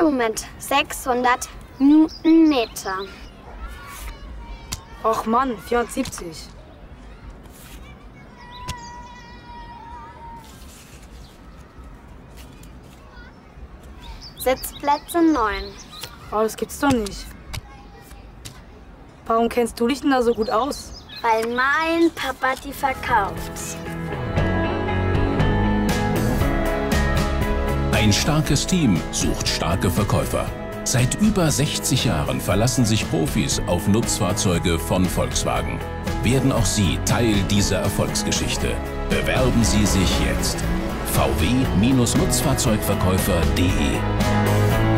Nee, Moment. 600 Newtonmeter. Och Mann, 470. Sitzplätze 9. Oh, das gibt's doch nicht. Warum kennst du dich denn da so gut aus? Weil mein Papa die verkauft. Ein starkes Team sucht starke Verkäufer. Seit über 60 Jahren verlassen sich Profis auf Nutzfahrzeuge von Volkswagen. Werden auch Sie Teil dieser Erfolgsgeschichte. Bewerben Sie sich jetzt. vw-nutzfahrzeugverkäufer.de